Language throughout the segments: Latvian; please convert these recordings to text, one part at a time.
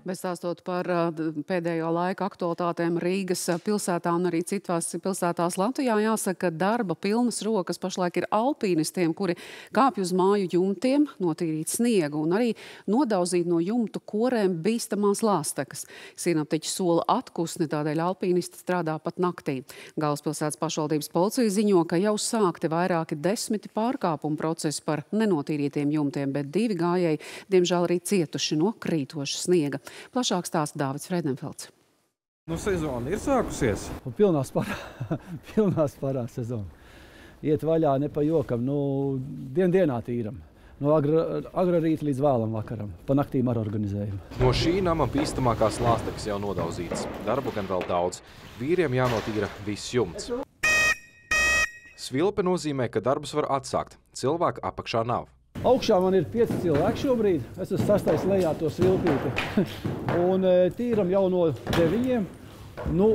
Bet stāstot par pēdējo laiku aktualitātēm Rīgas pilsētā un arī citās pilsētās Latvijā, jāsaka, ka darba pilnas rokas pašlaik ir alpīnistiem, kuri kāpj uz māju jumtiem, notīrīt sniegu un arī nodauzīt no jumtu korēm bīstamās lāstekas. Sinaptiķi sola atkusni, tādēļ alpīnisti strādā pat naktī. Galvaspilsētas pašvaldības policija ziņo, ka jau sākti vairāki desmiti pārkāpumu procesi par nenotīrītiem jumtiem, bet divi gājēji, diemžēl, arī cietuši no krītoša sniega. Plašāk stāsta Dāvids Fredenfelds. Nu, sezona ir sākusies. Un pilnā spārā, pilnā spārā sezona. Iet vaļā ne pa jokam, nu, dien dienā tīram. No agra, agra rīta līdz vēlam vakaram. Pa naktīm ar organizējumu. No šī nama bīstamākās lāstekas jau nodauzītas. Darbu gan vēl daudz. Vīriem jānotīra viss jumts. Svilpe nozīmē, ka darbus var atsākt. Cilvēka apakšā nav. Augšā man ir pieci cilvēki šobrīd. Es esmu sastais lejā to svilpīti. Un e, tīram jau no deviņiem. Nu,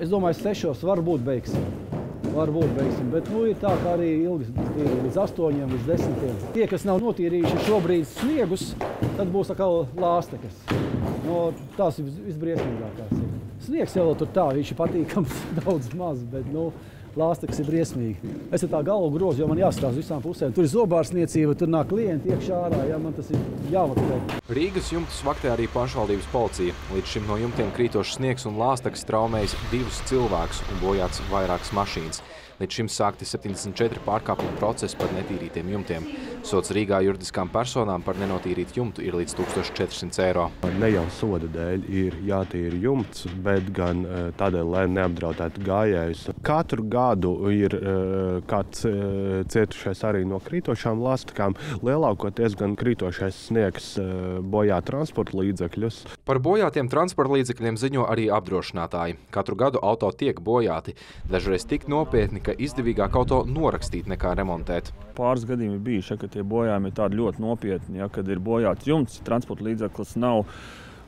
es domāju, sešos varbūt beigsim. Varbūt beigsim, bet nu, ir tā, ka arī ilgi ir līdz astoņiem, līdz desmitiem. Tie, kas nav notīrījuši šobrīd sniegus, tad būs atkal lāstekas. No, tās ir visbriesmīgākās. Sniegs jau tur tā, viņš ir patīkams daudz maz, bet nu, Lāstekas ir briesmīgi. Es tā galvu grozu, jo man jāstāsta visām pusēm. Tur ir zobārsniecība, tur nāk klienti iekšā ārā, ja man tas ir jāvaktē. Rīgas jumtus vaktē arī pašvaldības policija. Līdz šim no jumtiem krītošs sniegs un lāstekas traumējis divus cilvēkus un bojāts vairākas mašīnas. Līdz šim sākti 74 pārkāpumu procesi par netīrītiem jumtiem. Sots Rīgā juridiskām personām par nenotīrītu jumtu ir līdz 1400 eiro. Ne jau soda dēļ ir jātīra jumts, bet gan eh, tādēļ, lai neapdraudētu gājējus. Katru gadu ir eh, kāds eh, cietušais arī no krītošām lastakām. Lielākoties gan krītošais sniegs bojā transporta līdzekļus. Par bojātiem transporta līdzekļiem ziņo arī apdrošinātāji. Katru gadu auto tiek bojāti. Dažreiz tik nopietni, ka izdevīgāk auto norakstīt nekā remontēt. Pāris gadījumi bijuši, ka tie bojājumi ir tādi ļoti nopietni, ja, kad ir bojāts jumts, transporta līdzeklis nav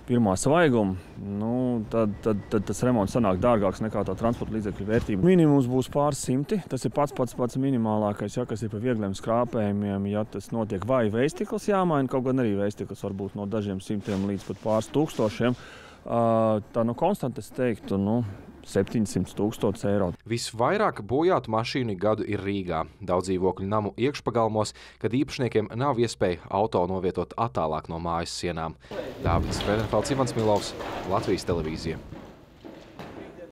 pirmā svaiguma, nu, tad, tad, tad tas remonts sanāk dārgāks nekā tā transporta līdzekļu vērtība. Minimums būs pāris simti. Tas ir pats pats, pats minimālākais, ja, kas ir par viegliem skrāpējumiem. Ja tas notiek vai veistikls jāmaina, kaut gan arī veistikls var būt no dažiem simtiem līdz pat pāris tūkstošiem. Tā nu konstanti es teiktu, nu, 700 tūkstoši eiro. Visvairāk bojātu mašīnu gadu ir Rīgā. Daudz dzīvokļu namu iekšpagalmos, kad īpašniekiem nav iespēja auto novietot attālāk no mājas sienām. Dāvids Fredenfelds, Ivans Milovs, Latvijas televīzija.